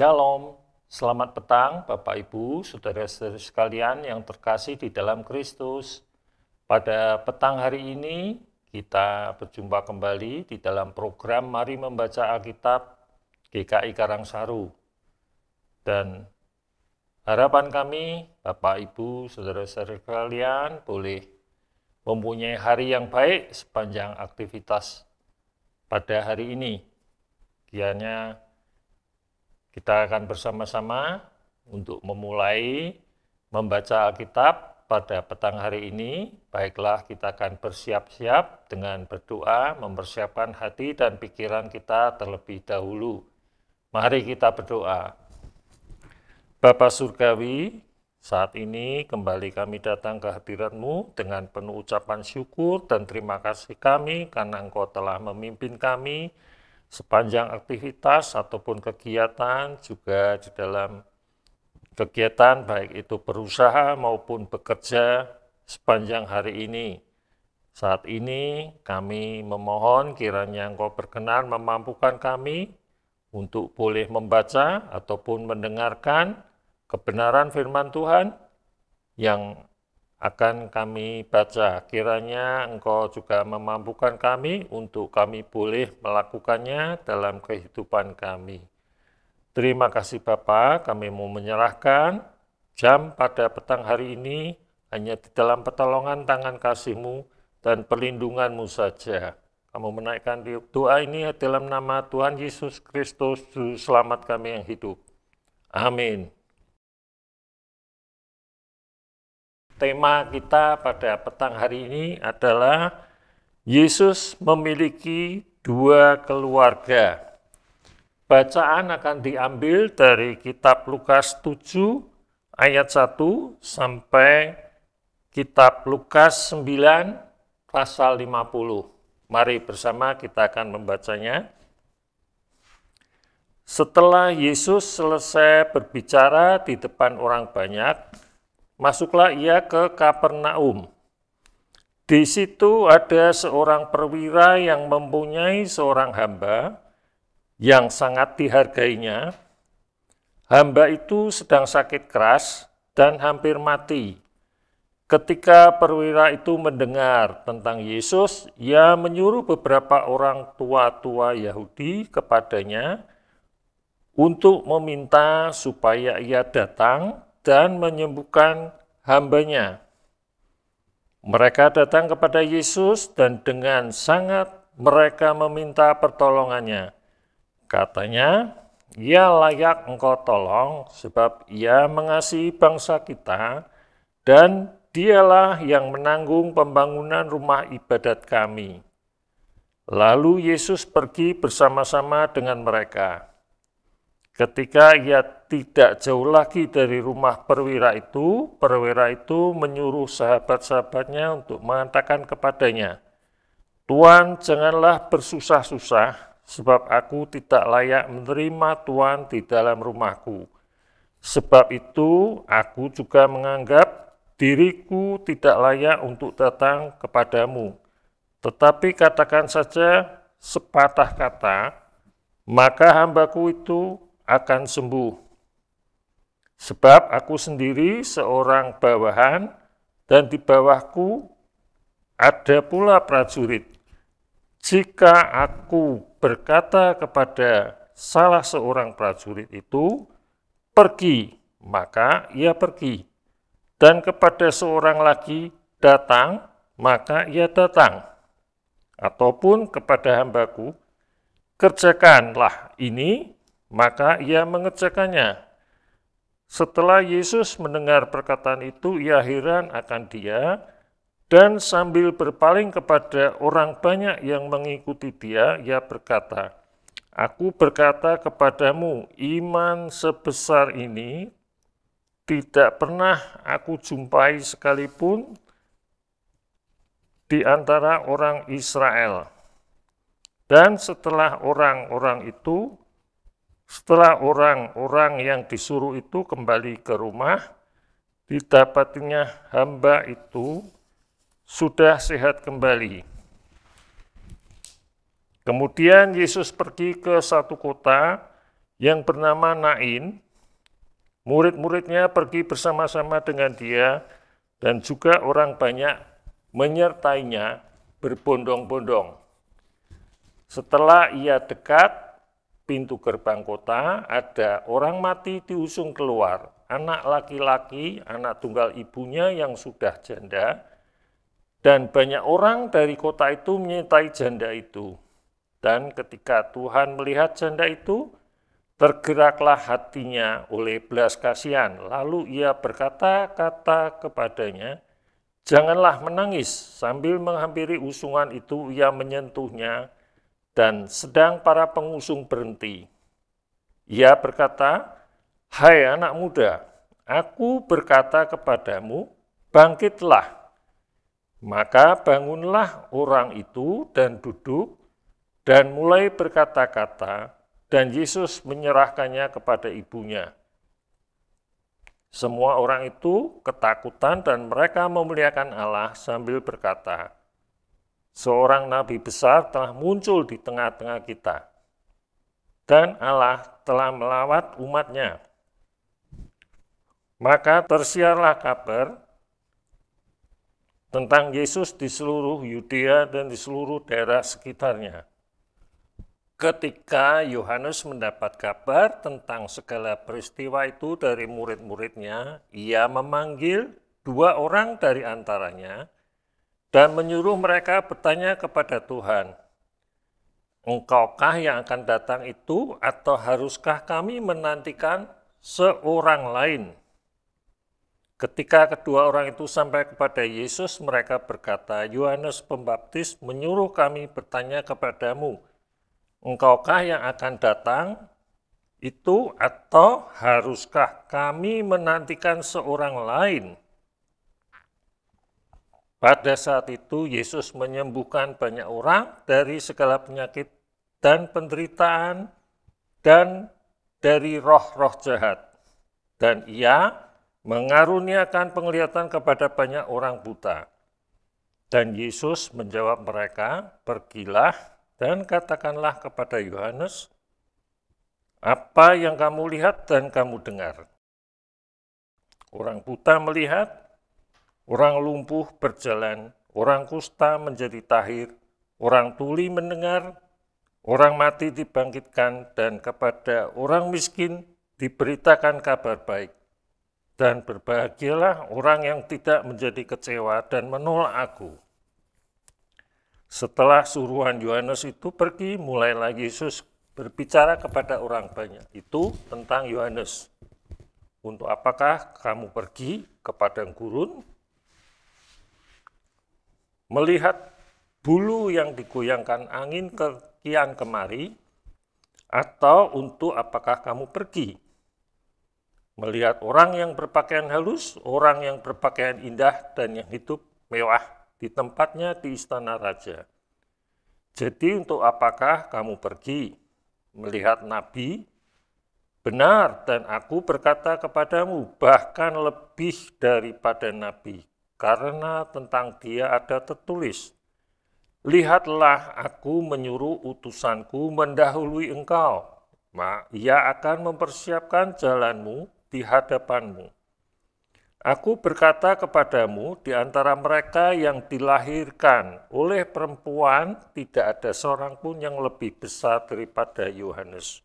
Shalom, selamat petang Bapak Ibu, saudara-saudara sekalian yang terkasih di dalam Kristus. Pada petang hari ini kita berjumpa kembali di dalam program Mari Membaca Alkitab GKI Karangsaru. Dan harapan kami Bapak Ibu, saudara-saudara sekalian boleh mempunyai hari yang baik sepanjang aktivitas pada hari ini. Kiranya kita akan bersama-sama untuk memulai membaca Alkitab pada petang hari ini. Baiklah kita akan bersiap-siap dengan berdoa, mempersiapkan hati dan pikiran kita terlebih dahulu. Mari kita berdoa. Bapa Surgawi, saat ini kembali kami datang ke hadiratmu dengan penuh ucapan syukur dan terima kasih kami karena Engkau telah memimpin kami sepanjang aktivitas ataupun kegiatan juga di dalam kegiatan baik itu berusaha maupun bekerja sepanjang hari ini. Saat ini kami memohon kiranya Engkau berkenan memampukan kami untuk boleh membaca ataupun mendengarkan kebenaran firman Tuhan yang akan kami baca. Kiranya Engkau juga memampukan kami untuk kami boleh melakukannya dalam kehidupan kami. Terima kasih Bapa, kami mau menyerahkan jam pada petang hari ini hanya di dalam pertolongan tangan kasih-Mu dan perlindungan-Mu saja. Kamu menaikkan doa ini dalam nama Tuhan Yesus Kristus, selamat kami yang hidup. Amin. Tema kita pada petang hari ini adalah Yesus memiliki dua keluarga. Bacaan akan diambil dari kitab Lukas 7 ayat 1 sampai kitab Lukas 9 pasal 50. Mari bersama kita akan membacanya. Setelah Yesus selesai berbicara di depan orang banyak, masuklah ia ke Kapernaum. Di situ ada seorang perwira yang mempunyai seorang hamba yang sangat dihargainya. Hamba itu sedang sakit keras dan hampir mati. Ketika perwira itu mendengar tentang Yesus, ia menyuruh beberapa orang tua-tua Yahudi kepadanya untuk meminta supaya ia datang dan menyembuhkan hambanya. Mereka datang kepada Yesus dan dengan sangat mereka meminta pertolongannya. Katanya, ia layak engkau tolong sebab ia mengasihi bangsa kita dan dialah yang menanggung pembangunan rumah ibadat kami. Lalu Yesus pergi bersama-sama dengan mereka. Ketika ia tidak jauh lagi dari rumah perwira itu, perwira itu menyuruh sahabat-sahabatnya untuk mengatakan kepadanya, Tuhan janganlah bersusah-susah, sebab aku tidak layak menerima Tuhan di dalam rumahku. Sebab itu aku juga menganggap diriku tidak layak untuk datang kepadamu. Tetapi katakan saja sepatah kata, maka hambaku itu akan sembuh. Sebab aku sendiri seorang bawahan dan di bawahku ada pula prajurit. Jika aku berkata kepada salah seorang prajurit itu, pergi, maka ia pergi. Dan kepada seorang lagi datang, maka ia datang. Ataupun kepada hambaku, kerjakanlah ini, maka ia mengerjakannya. Setelah Yesus mendengar perkataan itu, ia heran akan dia, dan sambil berpaling kepada orang banyak yang mengikuti dia, ia berkata, Aku berkata kepadamu, iman sebesar ini tidak pernah aku jumpai sekalipun di antara orang Israel. Dan setelah orang-orang itu setelah orang-orang yang disuruh itu kembali ke rumah, didapatinya hamba itu sudah sehat kembali. Kemudian Yesus pergi ke satu kota yang bernama Nain. Murid-muridnya pergi bersama-sama dengan dia dan juga orang banyak menyertainya berbondong-bondong. Setelah ia dekat pintu gerbang kota, ada orang mati diusung keluar, anak laki-laki, anak tunggal ibunya yang sudah janda, dan banyak orang dari kota itu menyertai janda itu. Dan ketika Tuhan melihat janda itu, tergeraklah hatinya oleh belas kasihan. Lalu ia berkata-kata kepadanya, Janganlah menangis, sambil menghampiri usungan itu ia menyentuhnya, dan sedang para pengusung berhenti. Ia berkata, Hai anak muda, aku berkata kepadamu, bangkitlah. Maka bangunlah orang itu dan duduk, dan mulai berkata-kata, dan Yesus menyerahkannya kepada ibunya. Semua orang itu ketakutan dan mereka memuliakan Allah sambil berkata, seorang nabi besar telah muncul di tengah-tengah kita, dan Allah telah melawat umatnya. Maka tersiarlah kabar tentang Yesus di seluruh Yudea dan di seluruh daerah sekitarnya. Ketika Yohanes mendapat kabar tentang segala peristiwa itu dari murid-muridnya, ia memanggil dua orang dari antaranya dan menyuruh mereka bertanya kepada Tuhan, Engkaukah yang akan datang itu atau haruskah kami menantikan seorang lain? Ketika kedua orang itu sampai kepada Yesus, mereka berkata, Yohanes Pembaptis menyuruh kami bertanya kepadamu, engkaukah yang akan datang itu atau haruskah kami menantikan seorang lain? Pada saat itu Yesus menyembuhkan banyak orang dari segala penyakit dan penderitaan dan dari roh-roh jahat. Dan ia mengaruniakan penglihatan kepada banyak orang buta. Dan Yesus menjawab mereka, pergilah dan katakanlah kepada Yohanes apa yang kamu lihat dan kamu dengar. Orang buta melihat, orang lumpuh berjalan, orang kusta menjadi tahir, orang tuli mendengar, orang mati dibangkitkan, dan kepada orang miskin diberitakan kabar baik. Dan berbahagialah orang yang tidak menjadi kecewa dan menolak aku. Setelah suruhan Yohanes itu pergi, mulailah Yesus berbicara kepada orang banyak. Itu tentang Yohanes. Untuk apakah kamu pergi ke padang gurun, melihat bulu yang digoyangkan angin ke kian kemari, atau untuk apakah kamu pergi melihat orang yang berpakaian halus, orang yang berpakaian indah dan yang hidup mewah di tempatnya di istana raja. Jadi untuk apakah kamu pergi melihat nabi? Benar, dan aku berkata kepadamu, bahkan lebih daripada nabi, karena tentang dia ada tertulis, Lihatlah aku menyuruh utusanku mendahului engkau, ia akan mempersiapkan jalanmu di hadapanmu. Aku berkata kepadamu, di antara mereka yang dilahirkan oleh perempuan, tidak ada seorang pun yang lebih besar daripada Yohanes.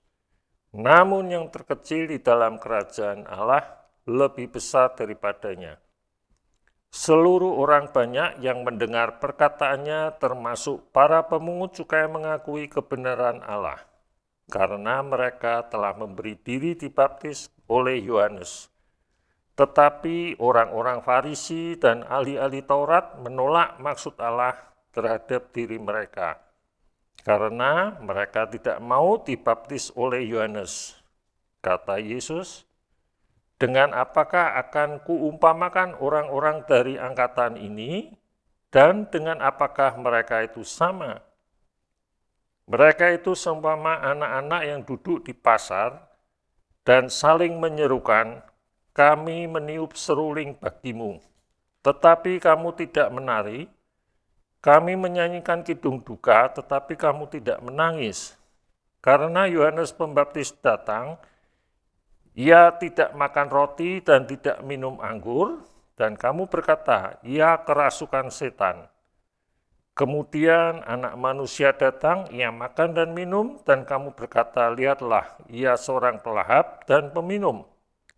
Namun yang terkecil di dalam kerajaan Allah lebih besar daripadanya. Seluruh orang banyak yang mendengar perkataannya termasuk para pemungut cukai mengakui kebenaran Allah. Karena mereka telah memberi diri dibaptis oleh Yohanes tetapi orang-orang Farisi dan ahli-ahli Taurat menolak maksud Allah terhadap diri mereka, karena mereka tidak mau dibaptis oleh Yohanes. Kata Yesus, dengan apakah akan kuumpamakan orang-orang dari angkatan ini, dan dengan apakah mereka itu sama? Mereka itu seumpama anak-anak yang duduk di pasar dan saling menyerukan, kami meniup seruling bagimu, tetapi kamu tidak menari, kami menyanyikan kidung duka, tetapi kamu tidak menangis. karena Yohanes Pembaptis datang, ia tidak makan roti dan tidak minum anggur, dan kamu berkata, ia kerasukan setan. Kemudian anak manusia datang, ia makan dan minum, dan kamu berkata, lihatlah, ia seorang pelahap dan peminum,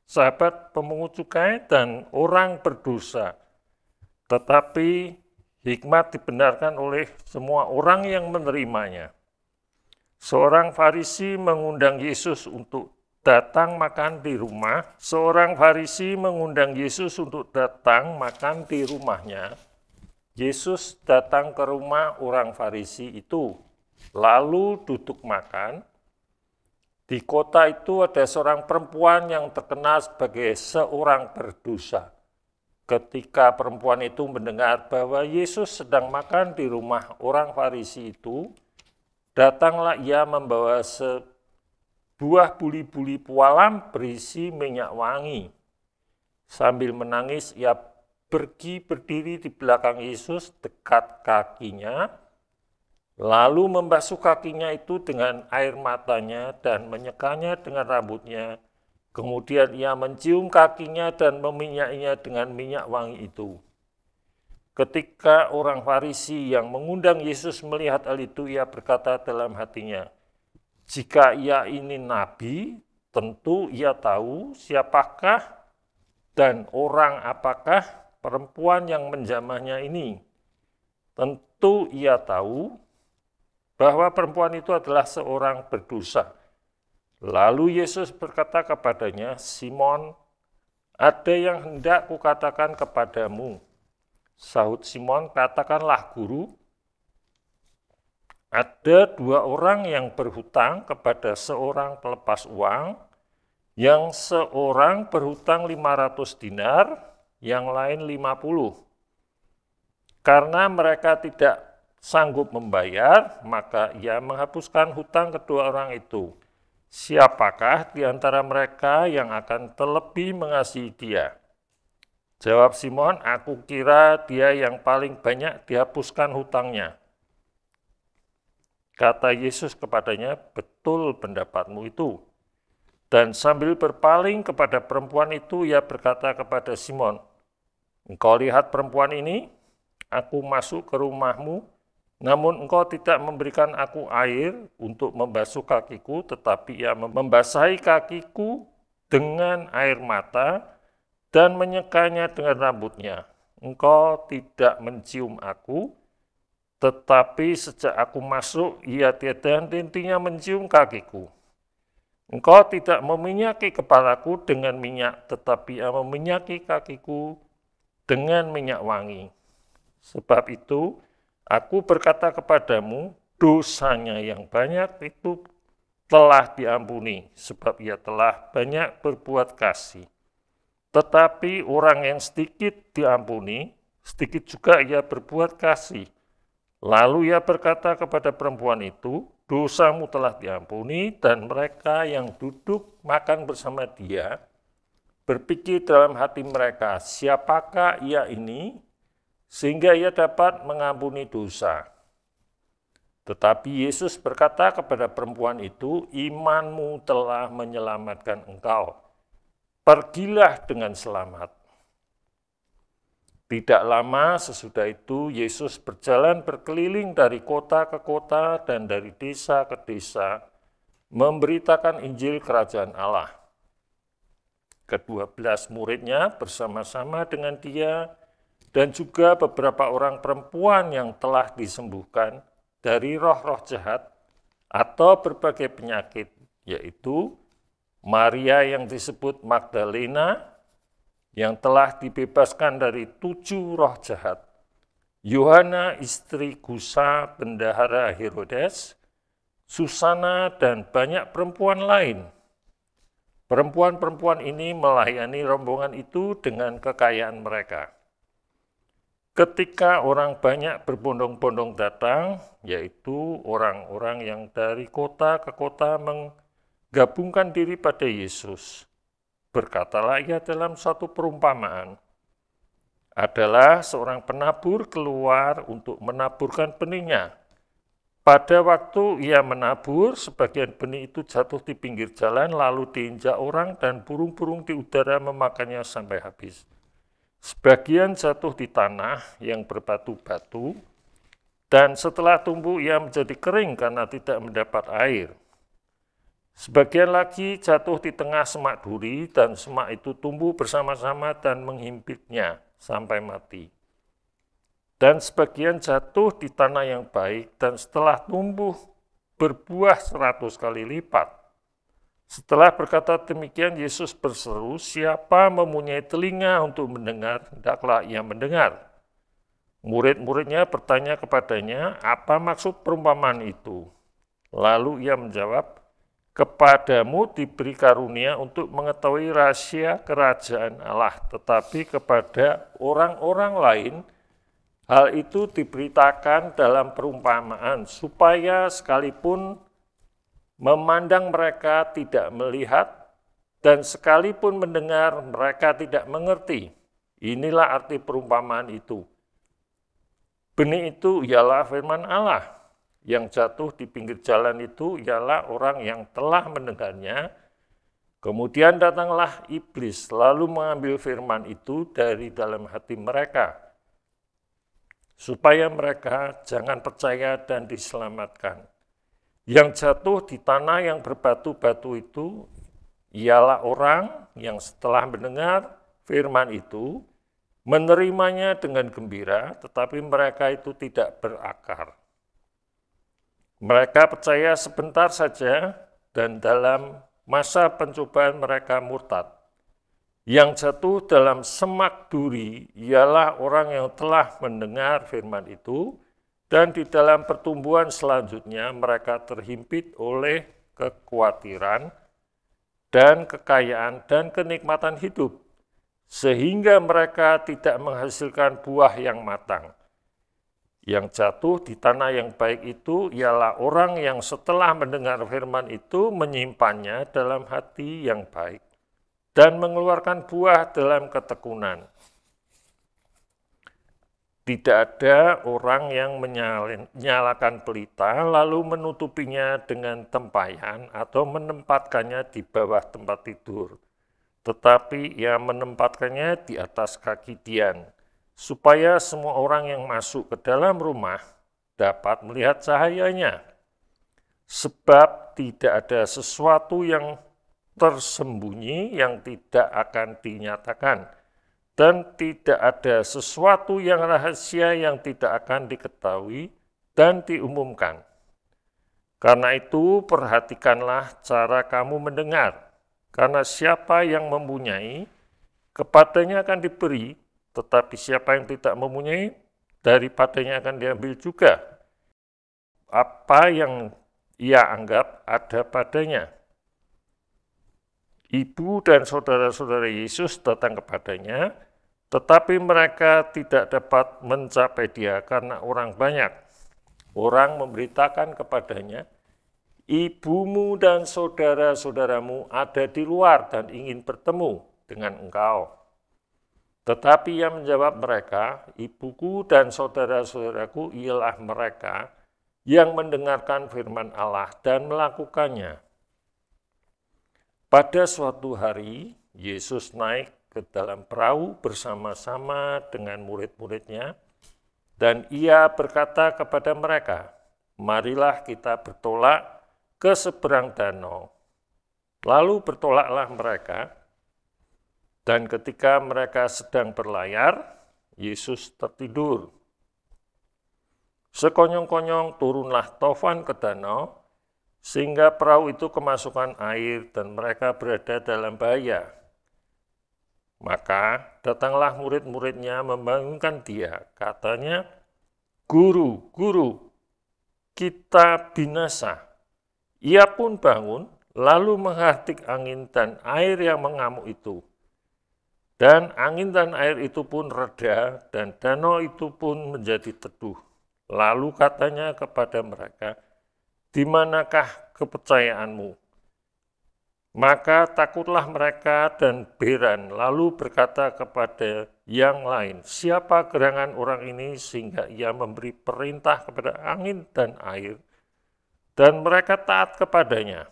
sahabat pemungut cukai dan orang berdosa. Tetapi hikmat dibenarkan oleh semua orang yang menerimanya. Seorang Farisi mengundang Yesus untuk datang makan di rumah. Seorang Farisi mengundang Yesus untuk datang makan di rumahnya Yesus datang ke rumah orang Farisi itu, lalu duduk makan. Di kota itu ada seorang perempuan yang terkenal sebagai seorang berdosa. Ketika perempuan itu mendengar bahwa Yesus sedang makan di rumah orang Farisi itu, datanglah ia membawa sebuah buli-buli pualam berisi minyak wangi. Sambil menangis, ia pergi berdiri di belakang Yesus dekat kakinya, lalu membasuh kakinya itu dengan air matanya dan menyekanya dengan rambutnya. Kemudian ia mencium kakinya dan meminyaknya dengan minyak wangi itu. Ketika orang Farisi yang mengundang Yesus melihat hal itu, ia berkata dalam hatinya, "Jika ia ini nabi, tentu ia tahu siapakah dan orang apakah perempuan yang menjamahnya ini. Tentu ia tahu bahwa perempuan itu adalah seorang berdosa. Lalu Yesus berkata kepadanya, Simon, ada yang hendak kukatakan kepadamu. Sahut Simon, katakanlah guru. Ada dua orang yang berhutang kepada seorang pelepas uang, yang seorang berhutang 500 dinar, yang lain 50. Karena mereka tidak sanggup membayar, maka ia menghapuskan hutang kedua orang itu. Siapakah di antara mereka yang akan terlebih mengasihi dia? Jawab Simon, aku kira dia yang paling banyak dihapuskan hutangnya. Kata Yesus kepadanya, betul pendapatmu itu. Dan sambil berpaling kepada perempuan itu, ia berkata kepada Simon, Engkau lihat perempuan ini, aku masuk ke rumahmu, namun engkau tidak memberikan aku air untuk membasuh kakiku, tetapi ia membasahi kakiku dengan air mata dan menyekanya dengan rambutnya. Engkau tidak mencium aku, tetapi sejak aku masuk, ia tiada henti-hentinya mencium kakiku. Engkau tidak meminyaki kepalaku dengan minyak, tetapi ia meminyaki kakiku dengan minyak wangi. Sebab itu, aku berkata kepadamu, dosanya yang banyak itu telah diampuni, sebab ia telah banyak berbuat kasih. Tetapi orang yang sedikit diampuni, sedikit juga ia berbuat kasih. Lalu ia berkata kepada perempuan itu, dosamu telah diampuni, dan mereka yang duduk makan bersama dia berpikir dalam hati mereka, siapakah ia ini, sehingga ia dapat mengampuni dosa. Tetapi Yesus berkata kepada perempuan itu, imanmu telah menyelamatkan engkau. Pergilah dengan selamat. Tidak lama sesudah itu Yesus berjalan berkeliling dari kota ke kota dan dari desa ke desa, memberitakan Injil Kerajaan Allah. Kedua belas muridnya bersama-sama dengan dia dan juga beberapa orang perempuan yang telah disembuhkan dari roh-roh jahat atau berbagai penyakit, yaitu Maria yang disebut Magdalena, yang telah dibebaskan dari tujuh roh jahat, Yohana istri Gusa bendahara Herodes, Susana dan banyak perempuan lain. Perempuan-perempuan ini melayani rombongan itu dengan kekayaan mereka. Ketika orang banyak berbondong-bondong datang, yaitu orang-orang yang dari kota ke kota menggabungkan diri pada Yesus, Berkatalah ia dalam satu perumpamaan, adalah seorang penabur keluar untuk menaburkan benihnya. pada waktu ia menabur, sebagian benih itu jatuh di pinggir jalan, lalu diinjak orang, dan burung-burung di udara memakannya sampai habis. Sebagian jatuh di tanah yang berbatu-batu, dan setelah tumbuh ia menjadi kering karena tidak mendapat air. Sebagian lagi jatuh di tengah semak duri, dan semak itu tumbuh bersama-sama dan menghimpitnya sampai mati dan sebagian jatuh di tanah yang baik dan setelah tumbuh berbuah seratus kali lipat. Setelah berkata demikian, Yesus berseru, siapa mempunyai telinga untuk mendengar, hendaklah ia mendengar. Murid-muridnya bertanya kepadanya, apa maksud perumpamaan itu? Lalu ia menjawab, kepadamu diberi karunia untuk mengetahui rahasia kerajaan Allah, tetapi kepada orang-orang lain, Hal itu diberitakan dalam perumpamaan supaya sekalipun memandang mereka tidak melihat dan sekalipun mendengar mereka tidak mengerti. Inilah arti perumpamaan itu. Benih itu ialah firman Allah. Yang jatuh di pinggir jalan itu ialah orang yang telah mendengarnya. Kemudian datanglah iblis lalu mengambil firman itu dari dalam hati mereka supaya mereka jangan percaya dan diselamatkan. Yang jatuh di tanah yang berbatu-batu itu ialah orang yang setelah mendengar firman itu menerimanya dengan gembira, tetapi mereka itu tidak berakar. Mereka percaya sebentar saja dan dalam masa pencobaan mereka murtad. Yang jatuh dalam semak duri ialah orang yang telah mendengar firman itu, dan di dalam pertumbuhan selanjutnya mereka terhimpit oleh kekhawatiran dan kekayaan dan kenikmatan hidup, sehingga mereka tidak menghasilkan buah yang matang. Yang jatuh di tanah yang baik itu ialah orang yang setelah mendengar firman itu menyimpannya dalam hati yang baik dan mengeluarkan buah dalam ketekunan. Tidak ada orang yang menyalakan pelita lalu menutupinya dengan tempayan atau menempatkannya di bawah tempat tidur. Tetapi ia menempatkannya di atas kaki Dian, supaya semua orang yang masuk ke dalam rumah dapat melihat cahayanya. Sebab tidak ada sesuatu yang tersembunyi yang tidak akan dinyatakan, dan tidak ada sesuatu yang rahasia yang tidak akan diketahui dan diumumkan. Karena itu, perhatikanlah cara kamu mendengar, karena siapa yang mempunyai, kepadanya akan diberi, tetapi siapa yang tidak mempunyai, daripadanya akan diambil juga. Apa yang ia anggap ada padanya ibu dan saudara-saudara Yesus datang kepadanya, tetapi mereka tidak dapat mencapai dia karena orang banyak. Orang memberitakan kepadanya, ibumu dan saudara-saudaramu ada di luar dan ingin bertemu dengan engkau. Tetapi yang menjawab mereka, ibuku dan saudara-saudaraku ialah mereka yang mendengarkan firman Allah dan melakukannya. Pada suatu hari, Yesus naik ke dalam perahu bersama-sama dengan murid-muridnya, dan ia berkata kepada mereka, Marilah kita bertolak ke seberang danau. Lalu bertolaklah mereka, dan ketika mereka sedang berlayar, Yesus tertidur. Sekonyong-konyong turunlah Tofan ke danau, sehingga perahu itu kemasukan air dan mereka berada dalam bahaya. Maka datanglah murid-muridnya membangunkan dia. Katanya, Guru, Guru, kita binasa. Ia pun bangun, lalu menghardik angin dan air yang mengamuk itu. Dan angin dan air itu pun reda, dan danau itu pun menjadi teduh. Lalu katanya kepada mereka, di manakah kepercayaanmu? Maka takutlah mereka dan Beran, lalu berkata kepada yang lain, siapa gerangan orang ini sehingga ia memberi perintah kepada angin dan air, dan mereka taat kepadanya.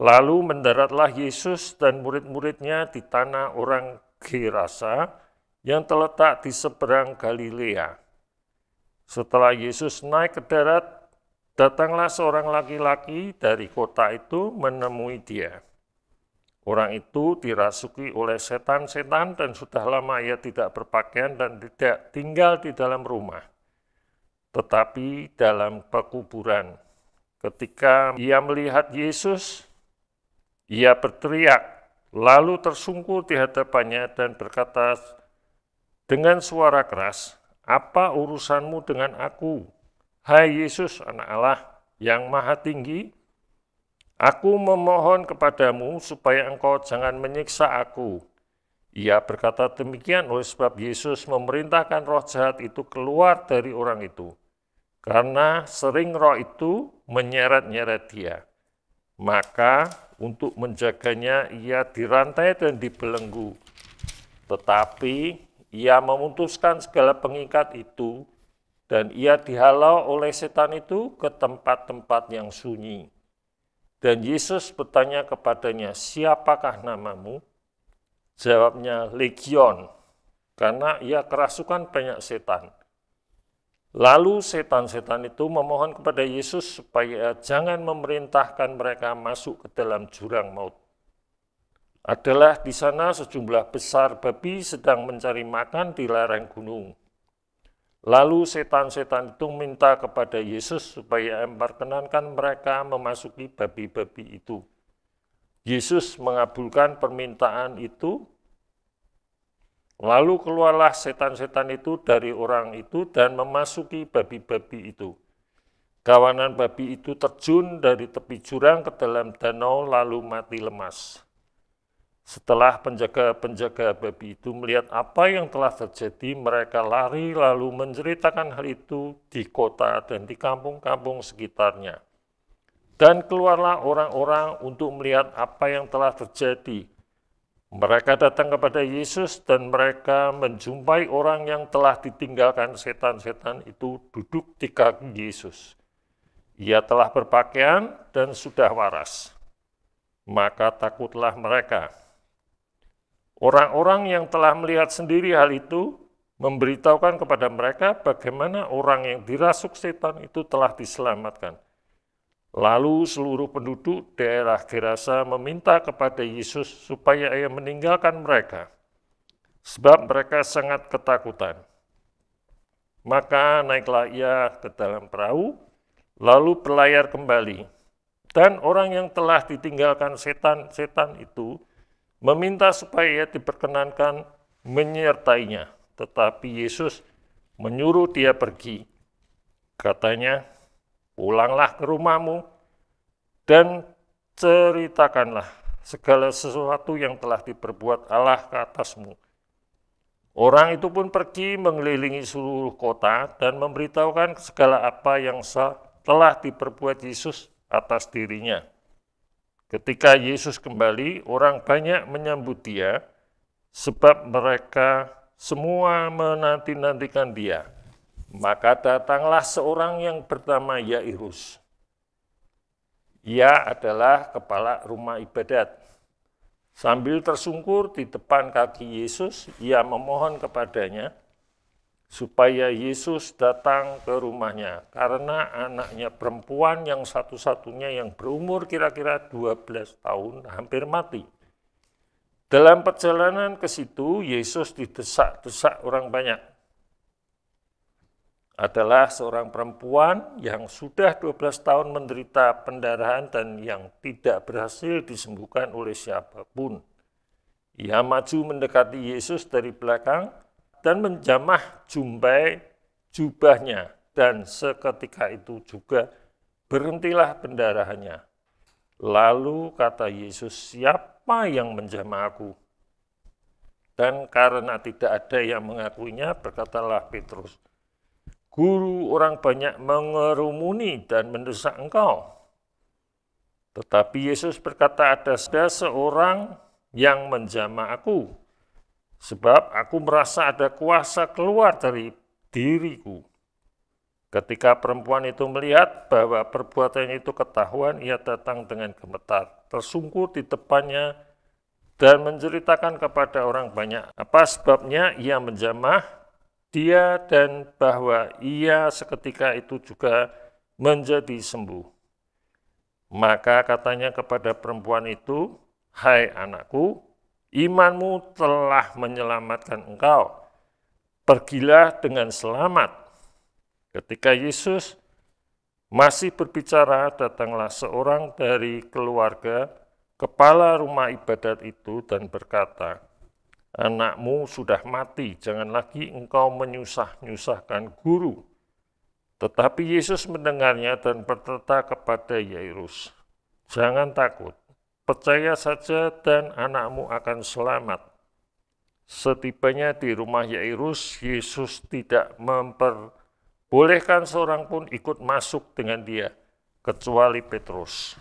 Lalu mendaratlah Yesus dan murid-muridnya di tanah orang Gerasa yang terletak di seberang Galilea. Setelah Yesus naik ke darat, datanglah seorang laki-laki dari kota itu menemui dia. Orang itu dirasuki oleh setan-setan dan sudah lama ia tidak berpakaian dan tidak tinggal di dalam rumah, tetapi dalam pekuburan. Ketika ia melihat Yesus, ia berteriak, lalu tersungkur di hadapannya dan berkata dengan suara keras, "Apa urusanmu dengan aku, hai Yesus, Anak Allah yang Maha Tinggi? Aku memohon kepadamu supaya engkau jangan menyiksa aku." Ia berkata demikian oleh sebab Yesus memerintahkan roh jahat itu keluar dari orang itu, karena sering roh itu menyeret-nyeret dia. Maka untuk menjaganya ia dirantai dan dibelenggu. Tetapi ia memutuskan segala pengikat itu dan ia dihalau oleh setan itu ke tempat-tempat yang sunyi. Dan Yesus bertanya kepadanya, siapakah namamu? Jawabnya, Legion, karena ia kerasukan banyak setan. Lalu setan-setan itu memohon kepada Yesus supaya jangan memerintahkan mereka masuk ke dalam jurang maut. Adalah di sana sejumlah besar babi sedang mencari makan di lereng gunung. Lalu setan-setan itu minta kepada Yesus supaya memperkenankan mereka memasuki babi-babi itu. Yesus mengabulkan permintaan itu Lalu keluarlah setan-setan itu dari orang itu dan memasuki babi-babi itu. Kawanan babi itu terjun dari tepi jurang ke dalam danau lalu mati lemas. Setelah penjaga-penjaga babi itu melihat apa yang telah terjadi, mereka lari lalu menceritakan hal itu di kota dan di kampung-kampung sekitarnya. Dan keluarlah orang-orang untuk melihat apa yang telah terjadi, mereka datang kepada Yesus dan mereka menjumpai orang yang telah ditinggalkan setan-setan itu duduk di kaki Yesus. Ia telah berpakaian dan sudah waras. Maka takutlah mereka. Orang-orang yang telah melihat sendiri hal itu memberitahukan kepada mereka bagaimana orang yang dirasuk setan itu telah diselamatkan. Lalu seluruh penduduk daerah Gerasa meminta kepada Yesus supaya ia meninggalkan mereka, sebab mereka sangat ketakutan. Maka naiklah ia ke dalam perahu, lalu berlayar kembali. Dan orang yang telah ditinggalkan setan-setan itu meminta supaya ia diperkenankan menyertainya. Tetapi Yesus menyuruh dia pergi. Katanya, pulanglah ke rumahmu dan ceritakanlah segala sesuatu yang telah diperbuat Allah ke atasmu. Orang itu pun pergi mengelilingi seluruh kota dan memberitahukan segala apa yang telah diperbuat Yesus atas dirinya. Ketika Yesus kembali, orang banyak menyambut dia, sebab mereka semua menanti-nantikan dia. Maka datanglah seorang yang bernama Yairus. Ia adalah kepala rumah ibadat. Sambil tersungkur di depan kaki Yesus, ia memohon kepadanya supaya Yesus datang ke rumahnya karena anaknya perempuan yang satu-satunya yang berumur kira-kira 12 tahun hampir mati. Dalam perjalanan ke situ, Yesus didesak-desak orang banyak adalah seorang perempuan yang sudah 12 tahun menderita pendarahan dan yang tidak berhasil disembuhkan oleh siapa pun. Ia maju mendekati Yesus dari belakang dan menjamah jumbai jubahnya dan seketika itu juga berhentilah pendarahannya. Lalu kata Yesus, siapa yang menjamah aku? Dan karena tidak ada yang mengakuinya, berkatalah Petrus, Guru orang banyak mengerumuni dan mendesak engkau. Tetapi Yesus berkata, ada seorang yang menjamah aku, sebab aku merasa ada kuasa keluar dari diriku. Ketika perempuan itu melihat bahwa perbuatannya itu ketahuan, ia datang dengan gemetar, tersungkur di depannya, dan menceritakan kepada orang banyak apa sebabnya ia menjamah dia dan bahwa ia seketika itu juga menjadi sembuh. Maka katanya kepada perempuan itu, Hai anakku, imanmu telah menyelamatkan engkau. Pergilah dengan selamat Ketika Yesus masih berbicara, datanglah seorang dari keluarga kepala rumah ibadat itu dan berkata, Anakmu sudah mati, jangan lagi engkau menyusah-nyusahkan guru. Tetapi Yesus mendengarnya dan berkata kepada Yairus, Jangan takut, percaya saja dan anakmu akan selamat. Setibanya di rumah Yairus, Yesus tidak memper Bolehkan seorang pun ikut masuk dengan dia, kecuali Petrus,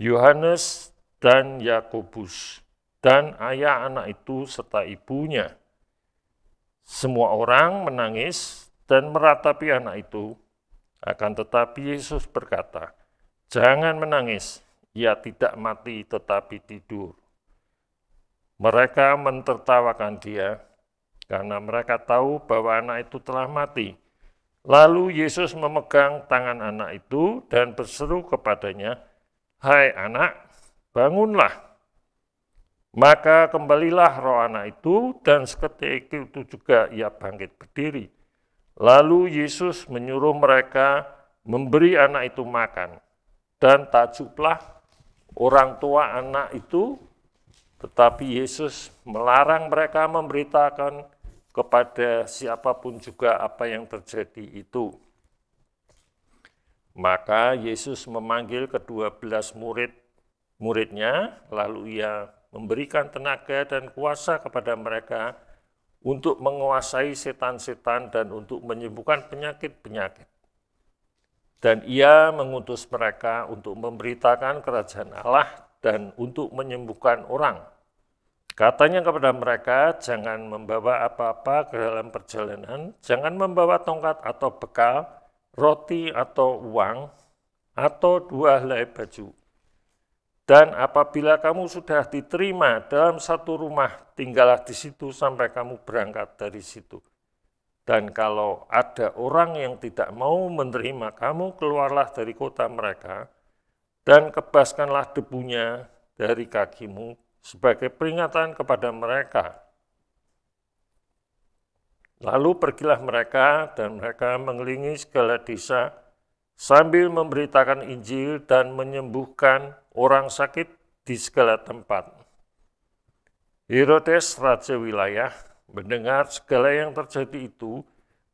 Yohanes, dan Yakobus, dan ayah anak itu serta ibunya. Semua orang menangis dan meratapi anak itu, akan tetapi Yesus berkata, Jangan menangis, ia tidak mati tetapi tidur. Mereka mentertawakan dia, karena mereka tahu bahwa anak itu telah mati. Lalu Yesus memegang tangan anak itu dan berseru kepadanya, "Hai anak, bangunlah." Maka kembalilah roh anak itu dan seketika itu juga ia bangkit berdiri. Lalu Yesus menyuruh mereka memberi anak itu makan. Dan tajuklah orang tua anak itu, tetapi Yesus melarang mereka memberitakan kepada siapa pun juga apa yang terjadi itu. Maka Yesus memanggil kedua belas murid muridnya, lalu ia memberikan tenaga dan kuasa kepada mereka untuk menguasai setan-setan dan untuk menyembuhkan penyakit-penyakit. Dan ia mengutus mereka untuk memberitakan kerajaan Allah dan untuk menyembuhkan orang Katanya kepada mereka, jangan membawa apa-apa ke dalam perjalanan, jangan membawa tongkat atau bekal, roti atau uang, atau dua helai baju. Dan apabila kamu sudah diterima dalam satu rumah, tinggallah di situ sampai kamu berangkat dari situ. Dan kalau ada orang yang tidak mau menerima kamu, keluarlah dari kota mereka, dan kebaskanlah debunya dari kakimu sebagai peringatan kepada mereka. Lalu pergilah mereka dan mereka mengelilingi segala desa sambil memberitakan Injil dan menyembuhkan orang sakit di segala tempat. Herodes, raja wilayah, mendengar segala yang terjadi itu,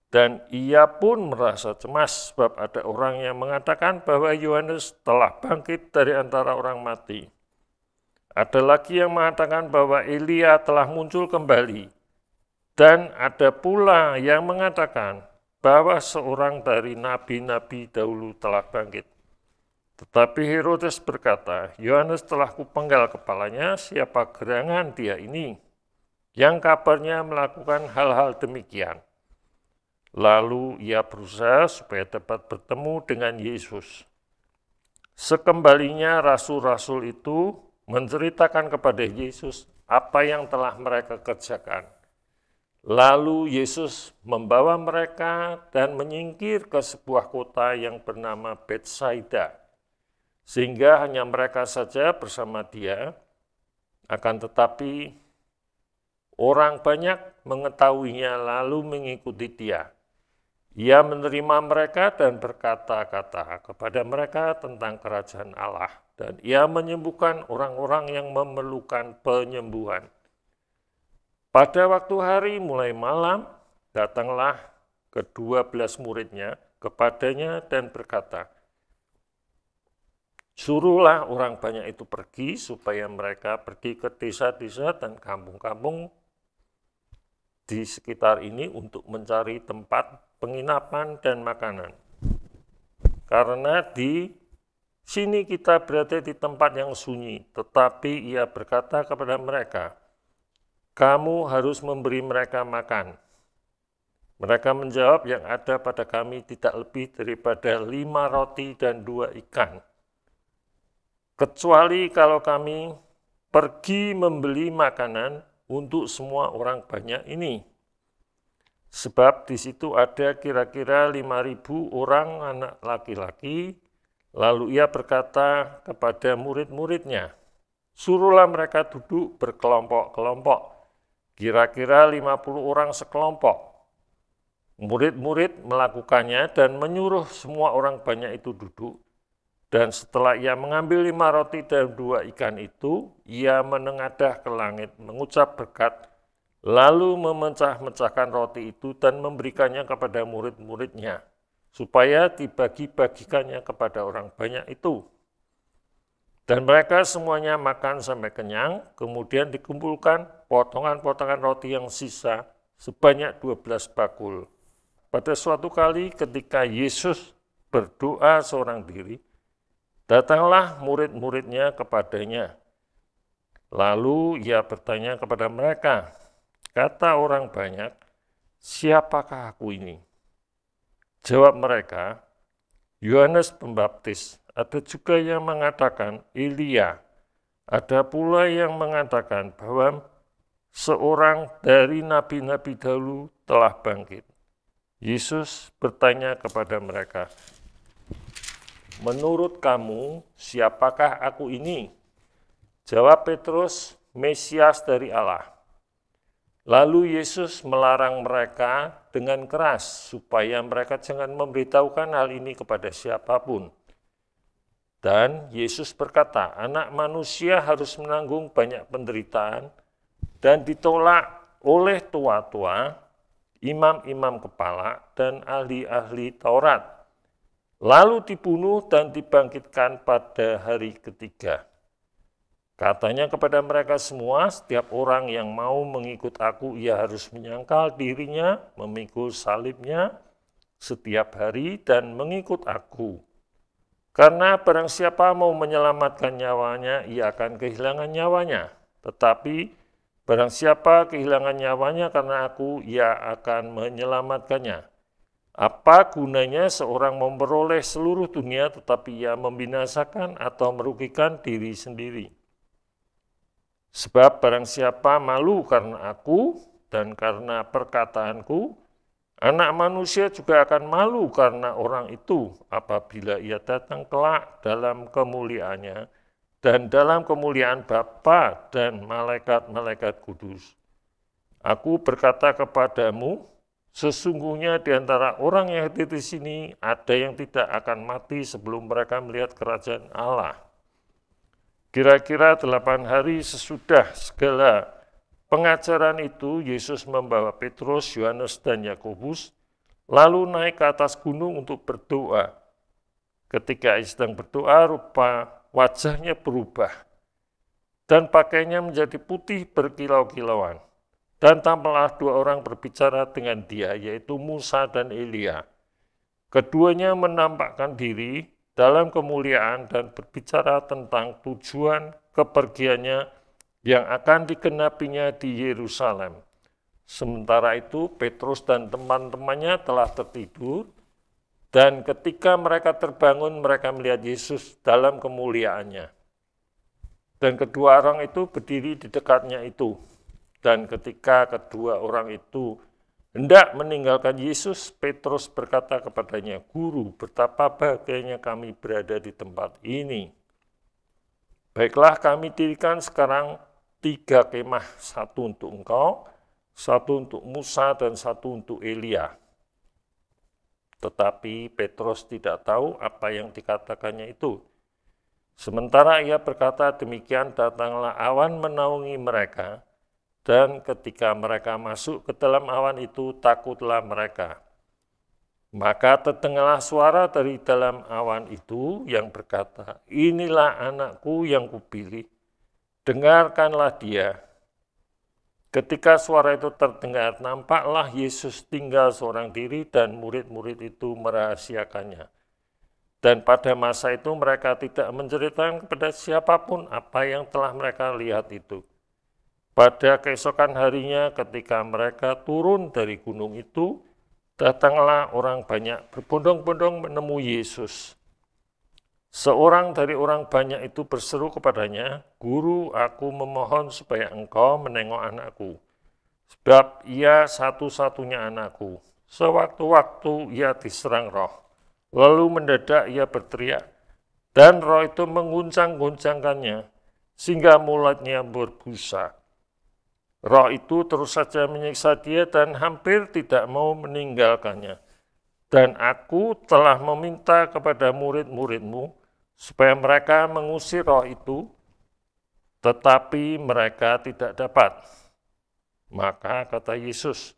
dan ia pun merasa cemas sebab ada orang yang mengatakan bahwa Yohanes telah bangkit dari antara orang mati. Ada lagi yang mengatakan bahwa Elia telah muncul kembali. Dan ada pula yang mengatakan bahwa seorang dari nabi-nabi dahulu telah bangkit. Tetapi Herodes berkata, Yohanes telah kupenggal kepalanya, siapa gerangan dia ini? Yang kabarnya melakukan hal-hal demikian. Lalu ia berusaha supaya dapat bertemu dengan Yesus. Sekembalinya rasul-rasul itu menceritakan kepada Yesus apa yang telah mereka kerjakan. Lalu Yesus membawa mereka dan menyingkir ke sebuah kota yang bernama Bethsaida, sehingga hanya mereka saja bersama dia, akan tetapi orang banyak mengetahuinya lalu mengikuti dia. Ia menerima mereka dan berkata-kata kepada mereka tentang kerajaan Allah dan ia menyembuhkan orang-orang yang memerlukan penyembuhan. Pada waktu hari mulai malam, datanglah kedua belas muridnya kepadanya dan berkata, Suruhlah orang banyak itu pergi supaya mereka pergi ke desa-desa dan kampung-kampung di sekitar ini untuk mencari tempat penginapan dan makanan. Karena di Sini kita berada di tempat yang sunyi, tetapi ia berkata kepada mereka, kamu harus memberi mereka makan. Mereka menjawab, yang ada pada kami tidak lebih daripada lima roti dan dua ikan. Kecuali kalau kami pergi membeli makanan untuk semua orang banyak ini. Sebab di situ ada kira-kira lima ribu orang anak laki-laki. Lalu ia berkata kepada murid-muridnya, Suruhlah mereka duduk berkelompok-kelompok, kira-kira 50 orang sekelompok Murid-murid melakukannya dan menyuruh semua orang banyak itu duduk. Dan setelah ia mengambil lima roti dan dua ikan itu, ia menengadah ke langit, mengucap berkat, lalu memecah-mecahkan roti itu dan memberikannya kepada murid-muridnya, supaya dibagi-bagikannya kepada orang banyak itu. Dan mereka semuanya makan sampai kenyang, kemudian dikumpulkan potongan-potongan roti yang sisa sebanyak 12 bakul. Pada suatu kali ketika Yesus berdoa seorang diri, datanglah murid-muridnya kepadanya. Lalu ia bertanya kepada mereka, kata orang banyak, siapakah aku ini? Jawab mereka, Yohanes Pembaptis, ada juga yang mengatakan Elia, ada pula yang mengatakan bahwa seorang dari nabi-nabi dahulu telah bangkit. Yesus bertanya kepada mereka, Menurut kamu, siapakah aku ini? Jawab Petrus, Mesias dari Allah. Lalu Yesus melarang mereka dengan keras supaya mereka jangan memberitahukan hal ini kepada siapa pun. Dan Yesus berkata, anak manusia harus menanggung banyak penderitaan dan ditolak oleh tua-tua, imam-imam kepala, dan ahli-ahli Taurat, lalu dibunuh dan dibangkitkan pada hari ketiga. Katanya kepada mereka semua, setiap orang yang mau mengikut aku, ia harus menyangkal dirinya, memikul salibnya setiap hari, dan mengikut aku. Karena barang siapa mau menyelamatkan nyawanya, ia akan kehilangan nyawanya. Tetapi Barang siapa kehilangan nyawanya karena aku, ia akan menyelamatkannya. Apa gunanya seorang memperoleh seluruh dunia tetapi ia membinasakan atau merugikan diri sendiri? Sebab barang siapa malu karena aku dan karena perkataanku, anak manusia juga akan malu karena orang itu apabila ia datang kelak dalam kemuliaannya dan dalam kemuliaan Bapa dan malaikat-malaikat kudus. Aku berkata kepadamu, sesungguhnya di antara orang yang hadir di sini ada yang tidak akan mati sebelum mereka melihat kerajaan Allah. Kira-kira delapan hari sesudah segala pengajaran itu, Yesus membawa Petrus, Yohanes, dan Yakobus, lalu naik ke atas gunung untuk berdoa. Ketika sedang berdoa, rupa wajahnya berubah, dan pakainya menjadi putih berkilau-kilauan. Dan tampaklah dua orang berbicara dengan dia, yaitu Musa dan Elia. Keduanya menampakkan diri dalam kemuliaan dan berbicara tentang tujuan kepergiannya yang akan dikenapinya di Yerusalem. Sementara itu, Petrus dan teman-temannya telah tertidur, dan ketika mereka terbangun, mereka melihat Yesus dalam kemuliaannya. Dan kedua orang itu berdiri di dekatnya itu. Dan ketika kedua orang itu hendak meninggalkan Yesus, Petrus berkata kepadanya, Guru, betapa bahagianya kami berada di tempat ini. Baiklah kami dirikan sekarang tiga kemah, satu untuk engkau, satu untuk Musa, dan satu untuk Elia tetapi Petrus tidak tahu apa yang dikatakannya itu. Sementara ia berkata demikian, datanglah awan menaungi mereka, dan ketika mereka masuk ke dalam awan itu, takutlah mereka. Maka terdengarlah suara dari dalam awan itu yang berkata, Inilah anakku yang kupilih, dengarkanlah dia. Ketika suara itu terdengar, nampaklah Yesus tinggal seorang diri dan murid-murid itu merahasiakannya. Dan pada masa itu mereka tidak menceritakan kepada siapa pun apa yang telah mereka lihat itu. Pada keesokan harinya ketika mereka turun dari gunung itu, Datanglah orang banyak berbondong-bondong menemui Yesus. Seorang dari orang banyak itu berseru kepadanya, Guru, aku memohon supaya engkau menengok anakku. Sebab ia satu-satunya anakku. Sewaktu-waktu ia diserang roh. Lalu mendadak ia berteriak, dan roh itu mengguncang-guncangkannya, sehingga mulutnya berbusa. Roh itu terus saja menyiksa dia dan hampir tidak mau meninggalkannya. Dan aku telah meminta kepada murid-muridmu supaya mereka mengusir roh itu, tetapi mereka tidak dapat. Maka kata Yesus,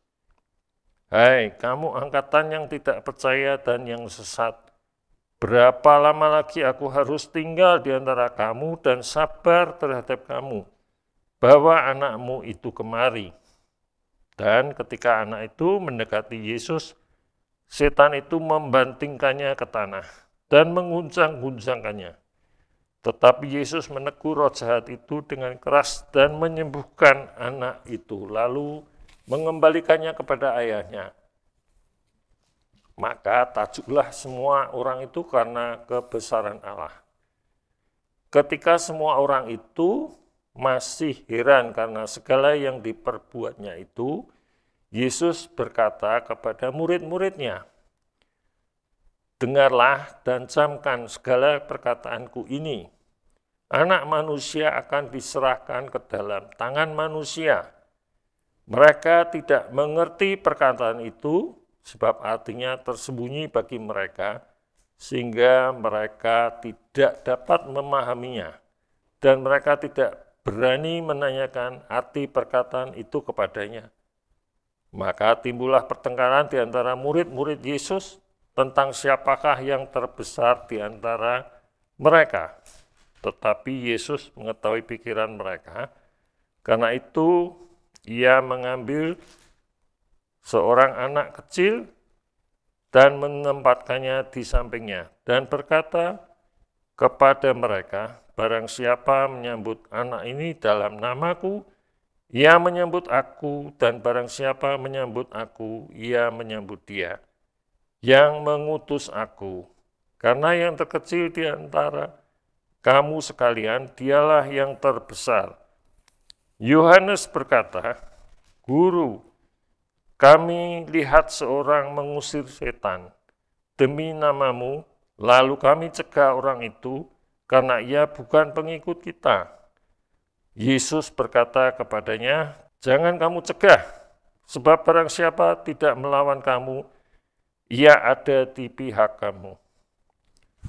Hai kamu angkatan yang tidak percaya dan yang sesat, berapa lama lagi aku harus tinggal di antara kamu dan sabar terhadap kamu?' bawa anakmu itu kemari. Dan ketika anak itu mendekati Yesus, setan itu membantingkannya ke tanah dan menguncang-guncangkannya. Tetapi Yesus menegur roh jahat itu dengan keras dan menyembuhkan anak itu, lalu mengembalikannya kepada ayahnya. Maka tajuklah semua orang itu karena kebesaran Allah. Ketika semua orang itu masih heran karena segala yang diperbuatnya itu, Yesus berkata kepada murid-muridnya, Dengarlah dan camkan segala perkataanku ini. Anak manusia akan diserahkan ke dalam tangan manusia. Mereka tidak mengerti perkataan itu, sebab artinya tersembunyi bagi mereka, sehingga mereka tidak dapat memahaminya, dan mereka tidak berani menanyakan arti perkataan itu kepadanya. Maka timbullah pertengkaran di antara murid-murid Yesus tentang siapakah yang terbesar di antara mereka. Tetapi Yesus mengetahui pikiran mereka, karena itu ia mengambil seorang anak kecil dan menempatkannya di sampingnya dan berkata kepada mereka, Barang siapa menyambut anak ini dalam namaku, ia menyambut aku, dan barang siapa menyambut aku, ia menyambut dia yang mengutus aku. Karena yang terkecil di antara kamu sekalian, dialah yang terbesar. Yohanes berkata, Guru, kami lihat seorang mengusir setan demi namamu, lalu kami cegah orang itu, karena ia bukan pengikut kita. Yesus berkata kepadanya, "Jangan kamu cegah, sebab barang siapa tidak melawan kamu, ia ada di pihak kamu."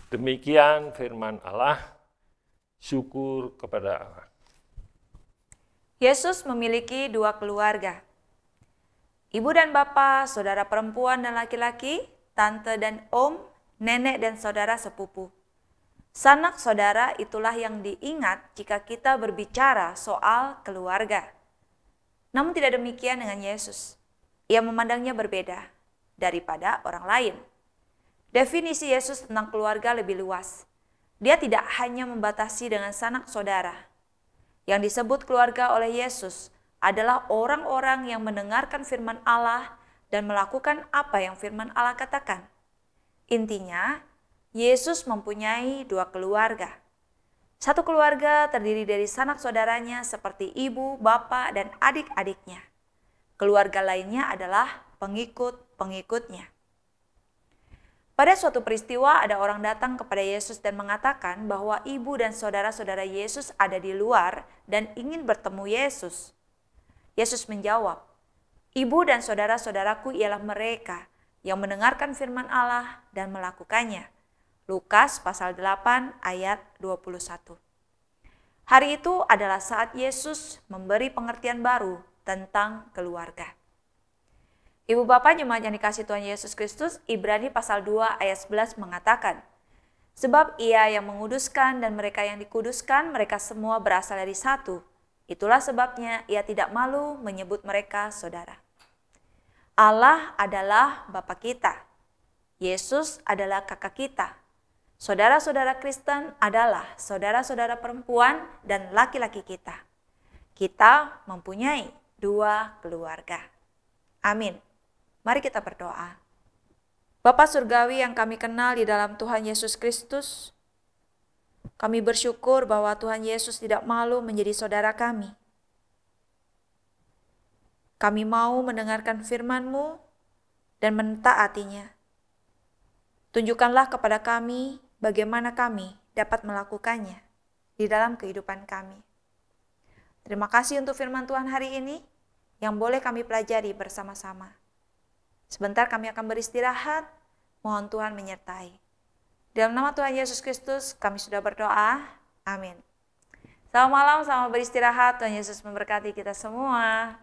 Demikian firman Allah. Syukur kepada Allah. Yesus memiliki dua keluarga. Ibu dan bapak, saudara perempuan dan laki-laki, tante dan om, nenek dan saudara sepupu. Sanak saudara itulah yang diingat jika kita berbicara soal keluarga. Namun tidak demikian dengan Yesus. Ia memandangnya berbeda daripada orang lain. Definisi Yesus tentang keluarga lebih luas. Dia tidak hanya membatasi dengan sanak saudara. Yang disebut keluarga oleh Yesus adalah orang-orang yang mendengarkan firman Allah dan melakukan apa yang firman Allah katakan. Intinya, Yesus mempunyai dua keluarga. Satu keluarga terdiri dari sanak saudaranya seperti ibu, bapak, dan adik-adiknya. Keluarga lainnya adalah pengikut-pengikutnya. Pada suatu peristiwa ada orang datang kepada Yesus dan mengatakan bahwa ibu dan saudara-saudara Yesus ada di luar dan ingin bertemu Yesus. Yesus menjawab, Ibu dan saudara-saudaraku ialah mereka yang mendengarkan firman Allah dan melakukannya. Lukas pasal 8 ayat 21. Hari itu adalah saat Yesus memberi pengertian baru tentang keluarga. Ibu bapak jemaat yang dikasih Tuhan Yesus Kristus, Ibrani pasal 2 ayat 11 mengatakan, Sebab ia yang menguduskan dan mereka yang dikuduskan, mereka semua berasal dari satu. Itulah sebabnya ia tidak malu menyebut mereka saudara. Allah adalah Bapa kita. Yesus adalah kakak kita. Saudara-saudara Kristen adalah saudara-saudara perempuan dan laki-laki kita. Kita mempunyai dua keluarga. Amin. Mari kita berdoa. Bapa Surgawi yang kami kenal di dalam Tuhan Yesus Kristus, kami bersyukur bahwa Tuhan Yesus tidak malu menjadi saudara kami. Kami mau mendengarkan firman-Mu dan mentaatinya. Tunjukkanlah kepada kami bagaimana kami dapat melakukannya di dalam kehidupan kami. Terima kasih untuk firman Tuhan hari ini yang boleh kami pelajari bersama-sama. Sebentar kami akan beristirahat, mohon Tuhan menyertai. Dalam nama Tuhan Yesus Kristus kami sudah berdoa, amin. Selamat malam, selamat beristirahat, Tuhan Yesus memberkati kita semua.